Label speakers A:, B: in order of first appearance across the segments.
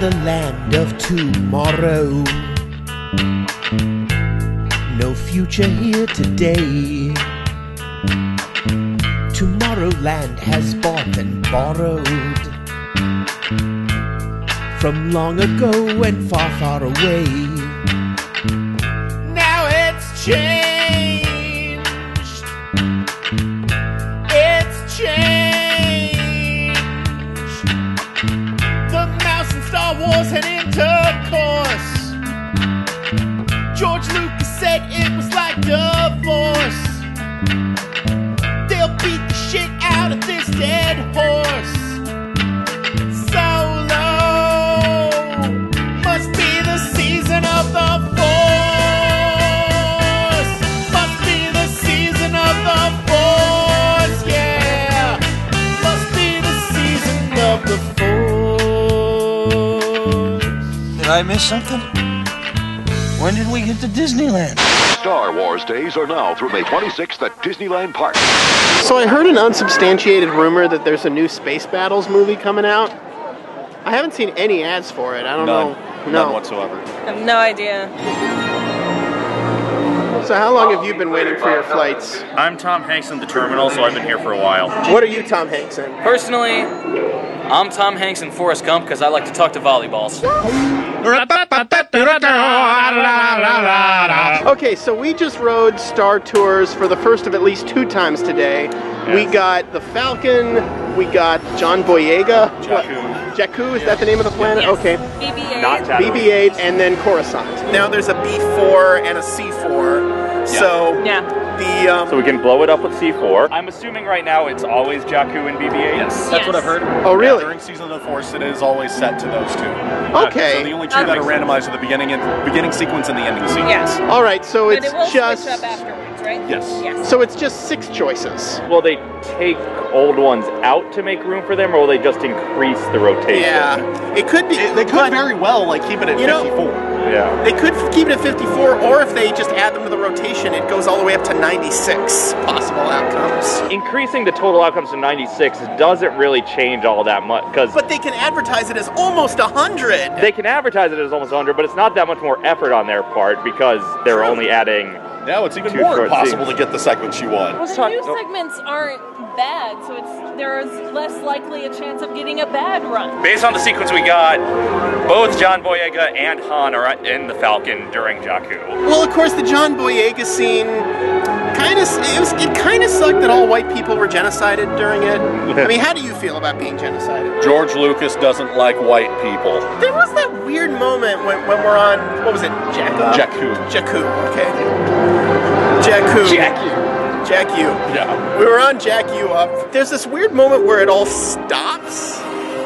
A: the land of tomorrow. No future here today. Tomorrowland has bought and borrowed from long ago and far, far away. Now it's changed. Wars
B: I miss something? When did we get to Disneyland?
C: Star Wars days are now through May 26th at Disneyland Park.
D: So I heard an unsubstantiated rumor that there's a new Space Battles movie coming out. I haven't seen any ads for it. I don't
E: None.
D: know.
E: None
D: No.
E: whatsoever.
F: I have no idea.
D: So how long have you been waiting for your flights?
G: I'm Tom Hanks in the terminal, so I've been here for a while.
D: What are you, Tom Hanks, in?
H: Personally, I'm Tom Hanks and Forrest Gump because I like to talk to volleyballs.
D: Okay, so we just rode Star Tours for the first of at least two times today. We got the Falcon, we got John Boyega. Jakku. Jakku, is that the name of the planet?
F: Yes.
D: Okay.
F: BB-8.
E: Not Tatooine.
D: BB-8 and then Coruscant. Now there's a B4 and a C4. yeah. So
F: Yeah.
D: The um,
G: So we can blow it up with C4. I'm assuming right now it's always Jakku and BB-8.
E: Yes.
H: That's what I've heard.
D: oh really?
E: During Season of the Force, it is always set to those two.
D: Okay.
E: So the only two that are randomized are the beginning and beginning sequence and the ending sequence.
F: Yeah.
D: All right, so
F: But
D: it's
F: it will
D: just
F: up afterwards, right?
E: Yes.
F: Yes.
D: so it's just six choices.
G: Will they take old ones out to make room for them, or will they just increase the rotation?
D: Yeah, it could be.
E: It- they could
D: but
E: very well like keep it at
D: You know-
E: 54.
G: Yeah.
D: They could keep it at 54, or if they just add them to the rotation, it goes all the way up to 96 possible outcomes.
G: Increasing the total outcomes to 96 doesn't really change all that much because
D: But they can advertise it as almost 100.
G: they can advertise it as almost 100, but it's not that much more effort on their part because they're only adding.
E: Now it's even
G: Two
E: more
G: short
E: impossible
G: scenes.
E: to get the segments you want.
G: Let's
F: The
G: talk.
F: new segments aren't bad, so it's there is less likely a chance of getting a bad run.
G: Based on the sequence we got, both John Boyega and Han are in the Falcon during Jakku.
D: Well, of course, the John Boyega scene kind of it was it kind of sucked that all white people were genocided during it. I mean, how do you feel about being genocided?
E: George Lucas doesn't like white people.
D: There was that weird moment when, when we're on what was it, Jakku?
E: Uh, Jakku.
D: Jakku. Okay. Jakku.
H: Jakku.
D: Jakku.
E: Yeah.
D: We were on Jack You Up. There's this weird moment where it all stops,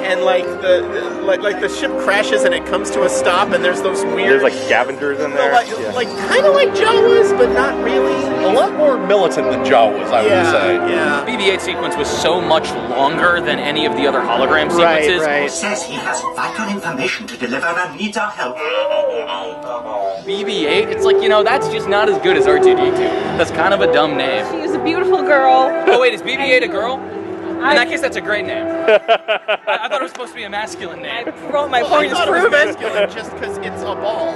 D: and like the, the like like the ship crashes and it comes to a stop, and there's those weird
G: There's like scavengers in there.
D: like,
G: Yeah.
D: like kind of like Jawas, but not really.
E: A lot more militant than Jawas, I
D: yeah,
E: would say.
D: yeah.
H: BB-8 sequence was so much longer than any of the other hologram
D: Right,
H: sequences.
D: right.
I: says he has vital information to deliver and needs our help.
H: BB-8, it's like you know that's just not as good as R2D2. That's kind of a dumb name.
F: She is a beautiful girl.
H: Oh wait, is BB-8 a girl? In
F: I-
H: that case, that's a great name. I, I thought it was supposed to be a masculine
F: My,
H: name.
F: pro- my
D: Well,
F: point is
D: thought it was
F: proven.
D: masculine just because it's a ball.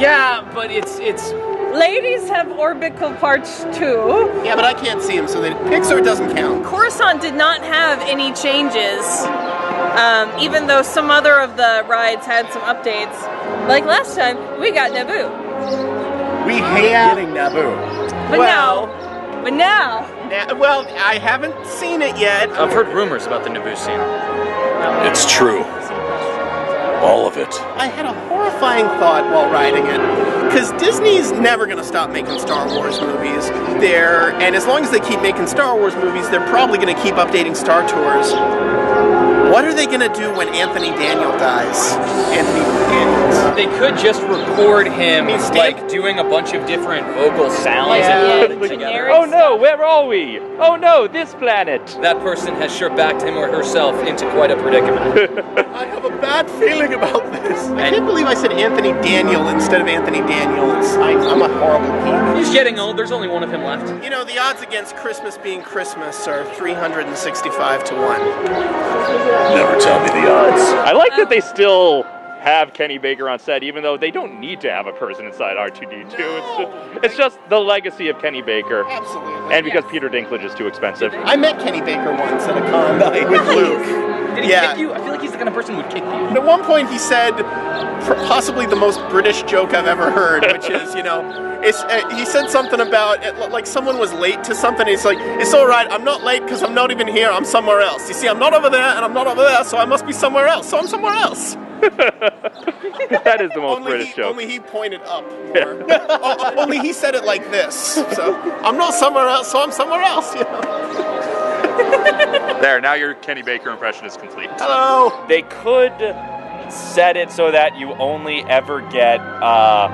H: Yeah, but it's it's
F: Ladies have orbital parts too.
D: Yeah, but I can't see them, so that Pixar doesn't count.
F: Coruscant did not have any changes, um, even though some other of the rides had some updates. Like last time, we got Naboo.
E: We hate
D: Yeah.
E: getting Naboo.
F: But
D: Well-
F: now, but now,
D: Now, well, I haven't seen it yet.
H: I've heard rumors about the Naboo scene.
E: It's true. All of it.
D: I had a horrifying thought while riding it. Because Disney's never going to stop making Star Wars movies. They're, and as long as they keep making Star Wars movies, they're probably going to keep updating Star Tours. What are they going to do when Anthony Daniel dies? Anthony Daniel sequence.
H: They could just record him
D: mean, Stan-
H: like doing a bunch of different vocal sounds
F: Yeah,
H: and put it together.
G: Oh no, where are we? Oh no, this planet.
H: That person has sure backed him or herself into quite a predicament.
D: I have a bad feeling about this. I
H: And-
D: can't believe I said Anthony Daniel instead of Anthony Daniels. I, I'm a horrible geek.
H: He's getting old. There's only one of him left.
D: You know, the odds against Christmas being Christmas are 365 to 1.
E: Never tell me the odds.
G: I like that they still have Kenny Baker on set, even though they don't need to have a person inside R2D2. It's just, it's just the legacy of Kenny Baker,
D: Absolutely.
G: and because Peter Dinklage is too expensive.
D: I met Kenny Baker once at a con with Luke.
H: Did he
D: Yeah.
H: kick you? I feel like he's the kind of person who would kick you.
D: And at one point, he said possibly the most British joke I've ever heard, which is, you know, it's, uh, he said something about it, like someone was late to something. He's like, "It's all right. I'm not late because I'm not even here. I'm somewhere else. You see, I'm not over there and I'm not over there, so I must be somewhere else. So I'm somewhere else."
G: that is the most
D: only
G: British
D: he,
G: joke.
D: Only he pointed up more. O- only he said it like this. So I'm not somewhere else, so I'm somewhere else. You know.
G: There, now your Kenny Baker impression is complete.
D: Hello.
G: They could set it so that you only ever get uh,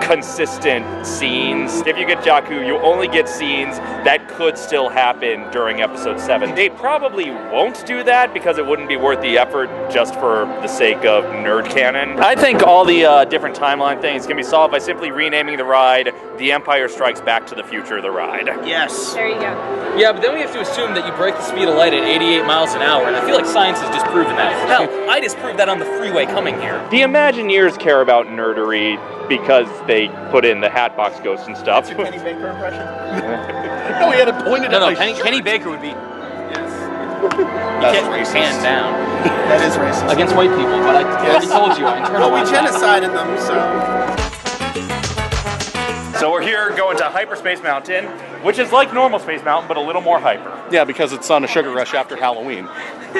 G: consistent scenes. If you get Jakku, you only get scenes that could still happen during episode 7. They probably won't do that because it wouldn't be worth the effort just for the sake of nerd canon. I think all the uh, different timeline things can be solved by simply renaming the ride The Empire Strikes Back to the Future of the ride.
D: Yes.
F: There you go.
H: Yeah, but then we have to assume that you break the speed of light at 88 miles an hour, and I feel like science has disproven that. Hell, I disproved that on the freeway coming here.
G: The Imagineers care about nerdery because they put in the Hatbox Ghost and stuff.
D: Kenny Baker impression. no, he had it pointed
H: No,
D: at
H: no,
D: my
H: Kenny,
D: shirt.
H: Kenny Baker would be
E: That's
H: can't
E: racist.
H: hands down
D: That is racist.
H: against white people. But I already told you, I
D: Well, we
H: internalized that.
D: genocided them, so.
G: So we're here going to Hyperspace Mountain, which is like normal Space Mountain, but a little more hyper.
E: Yeah, because it's on a sugar rush after Halloween.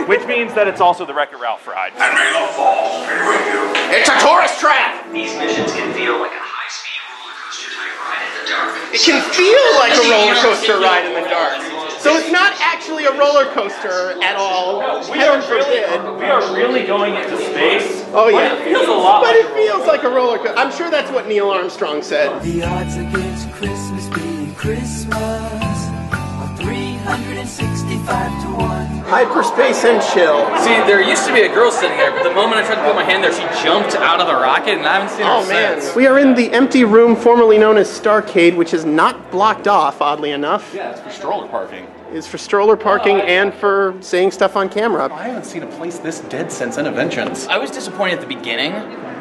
G: Which means that it's also the Wreck-It Ralph ride.
C: And may the falls be with you.
D: It's a tourist trap!
I: These missions can feel like a high-speed roller coaster type ride in the dark.
D: It can feel like a roller coaster ride in the dark. So it's not actually a roller coaster at all. Heaven forbid.
G: we are really going into space.
D: Oh yeah.
G: But it feels a lot
D: But
G: like
D: it feels like a roller coaster. I'm sure that's what Neil Armstrong said.
J: The odds against Christmas being Christmas are 365 to 1.
D: Hyperspace and chill.
H: See, there used to be a girl sitting there, but the moment I tried to put my hand there, she jumped out of the rocket, and I haven't seen her
D: Oh man.
H: since.
D: We are in the empty room formerly known as Starcade, which is not blocked off, oddly enough.
E: Yeah, it's for stroller parking.
D: Is for stroller parking uh, and for saying stuff on camera.
E: I haven't seen a place this dead since Innoventions.
H: I was disappointed at the beginning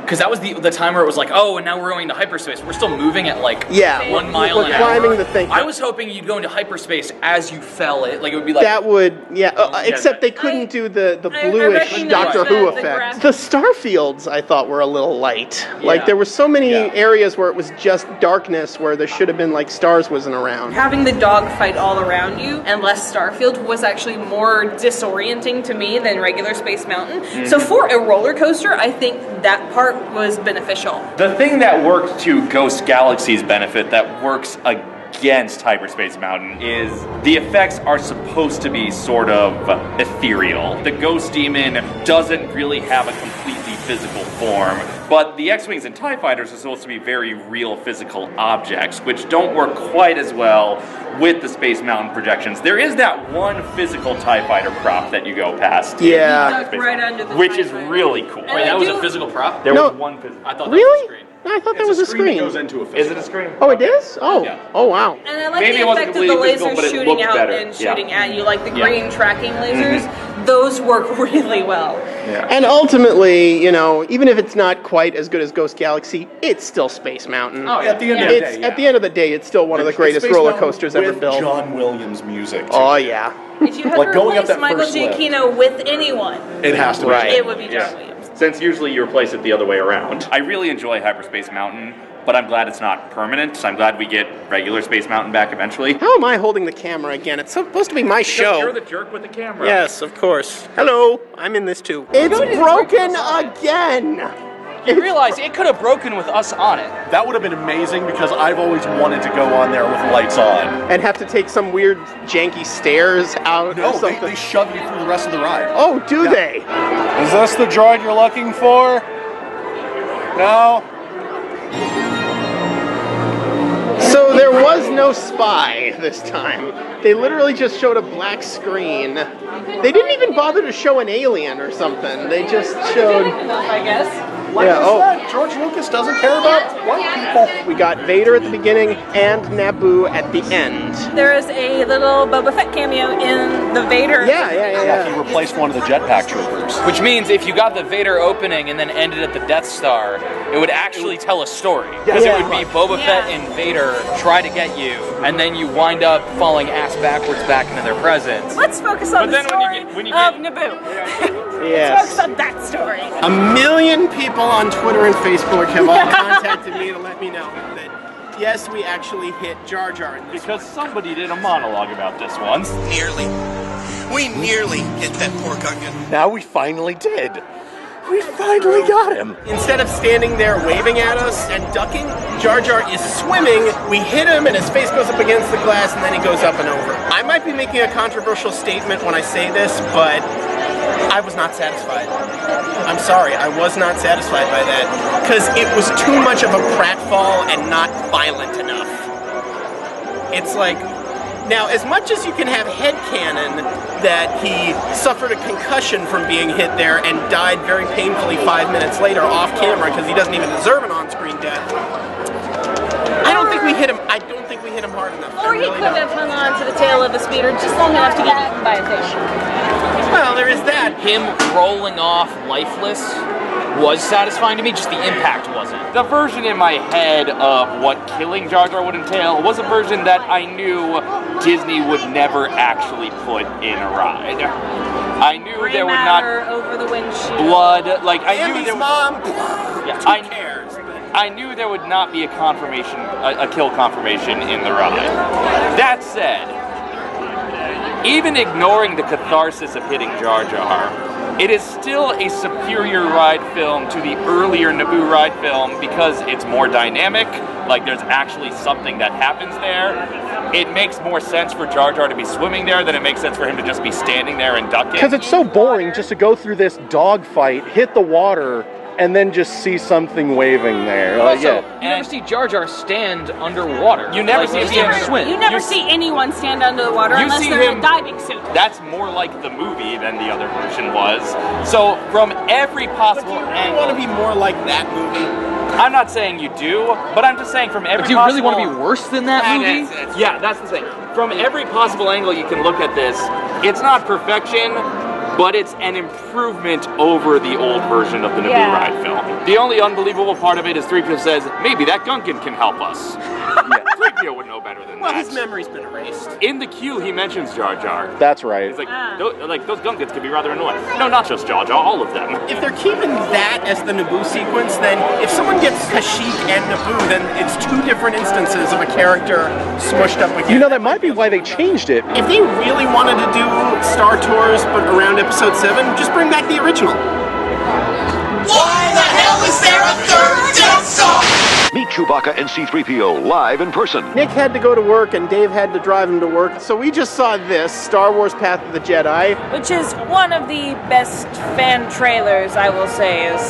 H: because that was the the time where it was like, oh, and now we're going to hyperspace. We're still moving at like
D: Yeah,
H: one mile
D: we're
H: an
D: climbing
H: hour.
D: the thing.
H: I was hoping you'd go into hyperspace as you fell. It like it would be like
D: That would, yeah, uh,
H: yeah,
D: except they couldn't do the, the
F: I- I
D: bluish Doctor
F: the-
D: Who
F: the
D: effect.
F: graph-
D: The starfields, I thought, were a little light. Like, there were so many
E: Yeah.
D: areas where it was just darkness where there should have been, like, stars wasn't around.
F: Having the dog fight all around you and less Starfield was actually more disorienting to me than regular Space Mountain. So for a roller coaster, I think that part was beneficial.
G: The thing that worked to Ghost Galaxy's benefit that works against Hyperspace Mountain is the effects are supposed to be sort of ethereal. The Ghost Demon doesn't really have a completely physical form, but the X-Wings and TIE Fighters are supposed to be very real physical objects, which don't work quite as well with the Space Mountain projections. There is that one physical TIE Fighter prop that you go past.
D: Yeah.
F: Right under the
G: Which
F: TIE
G: is
F: Fighter.
G: really cool.
H: Wait, that was a physical prop.
G: There
D: No.
G: was one physical.
H: I thought that
D: Really?
H: was a screen.
D: No, I thought that was a
E: screen that
D: screen.
E: goes into a
G: Is it a screen?
D: Oh, it is? Oh.
E: Yeah.
D: Oh, wow.
F: And I like
G: Maybe
F: the
G: wasn't
F: effect of the
G: completely physical,
F: lasers
G: but it
F: shooting
G: looked
F: out
G: better.
F: and
G: Yeah.
F: shooting at you, like the
G: Yeah.
F: green tracking mm-hmm. lasers. Those work really well. Yeah.
D: And ultimately, you know, even if it's not quite as good as Ghost Galaxy, it's still Space Mountain.
H: Oh, yeah.
E: At the end
F: Yeah.
E: of the
D: It's
E: day,
D: at the end of the day, it's still one of the greatest
E: Space
D: roller
E: Mountain
D: coasters ever
E: with
D: built.
E: John Williams music. too.
D: Oh yeah.
F: If you had
E: Like
F: to
E: going up
F: replace
E: that
F: Michael
E: first lift.
F: Giacchino with anyone,
E: It has to be.
D: Right.
F: it would be John
G: Yeah.
F: Williams.
G: Since usually you replace it the other way around. I really enjoy Hyperspace Mountain, but I'm glad it's not permanent. I'm glad we get regular Space Mountain back eventually.
D: How am I holding the camera again? It's supposed to be my show.
G: You're the jerk with the camera.
D: Yes, of course. Hello, I'm in this too. It's broken again.
H: You realize it could have broken with us on it.
E: That would have been amazing because I've always wanted to go on there with lights on.
D: And have to take some weird janky stairs out
E: No,
D: or
E: they,
D: something.
E: they shove you through the rest of the ride.
D: oh, do they?
E: Is this the droid you're looking for? No.
D: So there was no spy this time. They literally just showed a black screen. They didn't even bother to show an alien or something. They just showed.
F: Enough, I guess.
E: Like
D: Yeah,
E: I
D: oh.
E: said, George Lucas doesn't care about white people.
D: We got Vader at the beginning and Naboo at the end.
F: There is a little Boba Fett cameo in the Vader.
D: Yeah, yeah, yeah, yeah.
E: He replaced one of the jetpack troopers.
H: Which means if you got the Vader opening and then ended at the Death Star, it would actually tell a story. Because
D: Yeah.
H: it would be Boba Fett and Vader try to get you, and then you wind up falling ass backwards back into their presence.
F: Let's focus on
H: But
F: the
H: then when you
F: story
H: get- when you
F: of
H: get-
F: Naboo.
D: Yes.
F: Let's focus on that story.
D: A million people on Twitter and Facebook have all contacted me to let me know that yes, we actually hit Jar Jar in this
G: Because somebody did a monologue about this once.
K: Nearly. We nearly hit that poor Gungan.
E: Now we finally did. We finally got him.
D: Instead of standing there waving at us and ducking, Jar Jar is swimming. We hit him and his face goes up against the glass and then he goes up and over. I might be making a controversial statement when I say this, but I was not satisfied. I'm sorry, I was not satisfied by that because it was too much of a pratfall and not violent enough. It's like now, as much as you can have a headcanon that he suffered a concussion from being hit there and died very painfully five minutes later off camera because he doesn't even deserve an on-screen death. I don't think we hit him. I don't think we hit him hard enough. I
F: Or he could
D: don't.
F: have hung on to the tail of the speeder just long enough to get eaten by a fish.
D: Well, there is that.
H: Him rolling off lifeless was satisfying to me, just the impact wasn't.
G: The version in my head of what killing Jar Jar would entail was a version that I knew Disney would never actually put in a ride. I knew
F: Gray
G: there would not
F: over the windshield.
G: blood. Like I knew there.
D: mom.
G: Yeah,
D: Who
G: I,
D: cares?
G: I knew there would not be a confirmation, a, a kill confirmation in the ride. That said, even ignoring the catharsis of hitting Jar Jar, it is still a superior ride film to the earlier Naboo ride film because it's more dynamic. Like there's actually something that happens there. It makes more sense for Jar Jar to be swimming there than it makes sense for him to just be standing there and ducking.
E: Because it's so boring just to go through this dogfight, hit the water, and then just see something waving there. Like,
H: Also,
E: yeah.
H: you never see Jar Jar stand underwater.
G: You never
H: Like,
G: see him
H: see swim.
F: You never
G: You-
F: see anyone stand under the water
G: You
F: unless
G: see
F: they're in a diving suit.
G: That's more like the movie than the other version was. So from every
D: But
G: possible
D: do you really
G: angle,
D: want to be more like that movie?
G: I'm not saying you do, but I'm just saying from every.
H: But do you really want to be worse than that movie?
G: that's- that's- yeah, that's the thing. From every possible angle you can look at this, it's not perfection, but it's an improvement over the old version of the Naboo
F: Yeah.
G: ride film. The only unbelievable part of it is 3PO says, maybe that Gungan can help us. 3PO would know better than
D: Well,
G: that.
D: his memory's been erased.
G: In the queue, he mentions Jar Jar.
E: That's right.
G: He's like,
F: Ah.
G: "Tho- like those Gungans could be rather annoying. No, not just Jar Jar, all of them.
D: If they're keeping that as the Naboo sequence, then if someone gets Kashyyyk and Naboo, then it's two different instances of a character smushed up again.
E: You know, that might be why they changed it.
D: if they really wanted to do Star Tours but around Episode Seven, just bring back the original.
K: Why the hell is there a third Death Star?
C: Meet Chewbacca and C-3PO live in person.
D: Nick had to go to work and Dave had to drive him to work, so we just saw this Star Wars Path of the Jedi.
F: Which is one of the best fan trailers, I will say. Is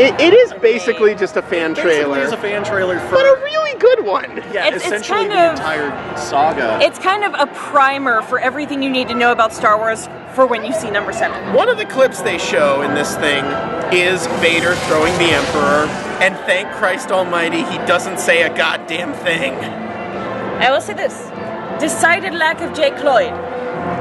D: It, it is basically just a fan
E: Basically,
D: trailer,
E: it's a fan trailer for
D: but a really good one.
E: yeah,
F: It's- it's
E: essentially
F: kind
E: the
F: of-
E: entire saga.
F: it's kind of a primer for everything you need to know about Star Wars for when you see number seven.
D: One of the clips they show in this thing is Vader throwing the Emperor, and thank Christ Almighty he doesn't say a goddamn thing.
F: I will say this: decided lack of Jake Lloyd.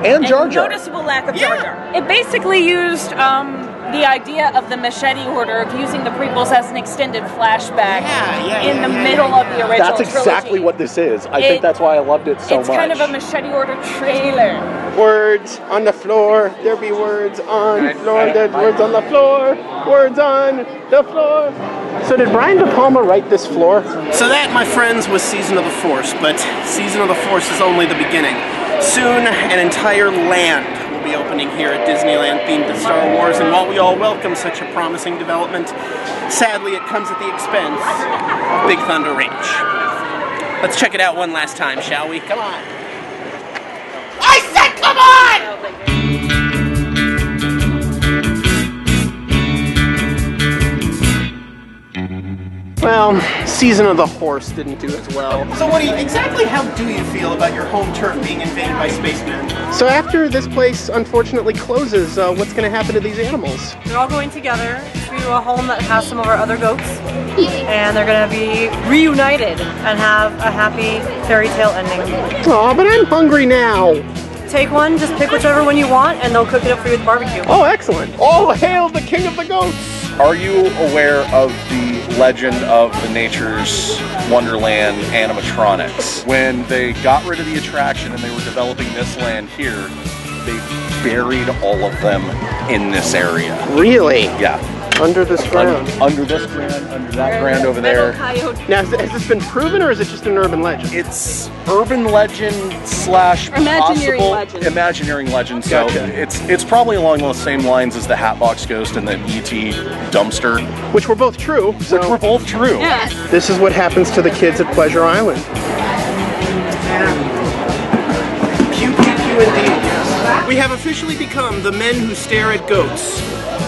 E: and Jar Jar.
F: noticeable lack of
D: Yeah.
F: Jar Jar. It basically used um, the idea of the machete order of using the prequels as an extended flashback
D: Yeah, yeah,
F: in
D: yeah,
F: the
D: yeah,
F: middle
D: yeah,
F: of the
D: yeah.
F: original
E: That's exactly
F: trilogy.
E: what this is. I
F: It-
E: think that's why I loved it so
F: it's
E: much.
F: It's kind of a machete order trailer.
D: Words on the floor, there be words on the floor, there's words on the floor, words on the floor. So did Brian De Palma write this floor? So that, my friends, was Season of the Force, but Season of the Force is only the beginning. Soon, an entire land will be opening here at Disneyland themed to Star Wars, and while we all welcome such a promising development, sadly it comes at the expense of Big Thunder Ranch. Let's check it out one last time, shall we? Come on. I said, come on! Well, season of the horse didn't do as well. So, Woody, exactly how do you feel about your home turf being invaded by spacemen? So, after this place unfortunately closes, uh, what's going to happen to these animals?
L: They're all going together to a home that has some of our other goats, and they're gonna be reunited and have a happy fairy tale ending.
D: Aw, but I'm hungry now.
L: Take one, just pick whichever one you want, and they'll cook it up for you with barbecue.
D: Oh, excellent. All hail the king of the goats.
E: Are you aware of the legend of the Nature's Wonderland animatronics? When they got rid of the attraction and they were developing this land here, they buried all of them in this area.
D: Really?
E: Yeah.
D: Under this ground.
E: Un- under this ground, under that ground over there.
D: Now, has, has this been proven or is it just an urban legend?
E: It's urban legend slash
F: Imagineering
E: possible
F: legend.
E: imagineering legend. So
D: Gotcha.
E: it's it's probably along the same lines as the Hatbox Ghost and the ET dumpster,
D: Which were both true. So
E: which were both true.
D: this is what happens to the kids at Pleasure Island. Pew pew pew indeed. We have officially become the men who stare at goats.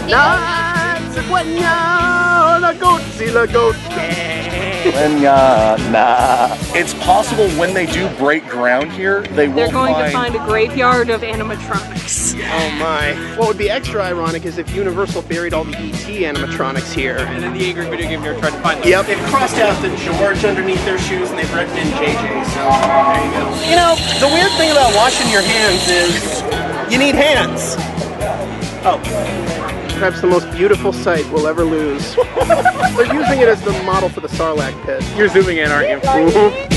D: Nah, the Goatzilla goat.
E: When, uh, nah. It's possible when they do break ground here, they will
F: They're going
E: find,
F: to find a graveyard of animatronics.
D: Oh my. What would be extra ironic is if Universal buried all the ET animatronics here.
H: And then the Angry Video Game Nerd tried to find them.
D: Yep. They've crossed out the George underneath their shoes and they've written in JJ, so there you go. You know, the weird thing about washing your hands is you need hands. Oh. Perhaps the most beautiful sight we'll ever lose. They're using it as the model for the Sarlacc pit. You're zooming in, aren't
F: you?